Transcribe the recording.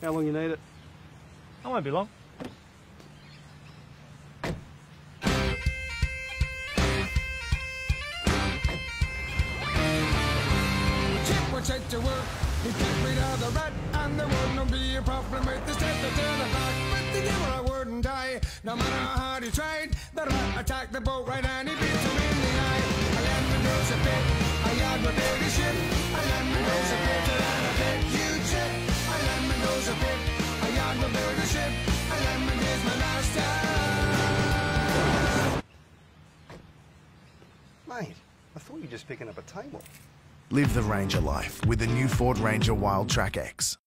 How long you need it? I won't be long. Chip to work. He'd get rid of the rat, and there wouldn't be a problem with the step to turn it back. But the giver wouldn't die, no matter how hard he tried. The rat attacked the boat right, and he beat him in Mate, I thought you were just picking up a table. Live the Ranger life with the new Ford Ranger Wildtrak X.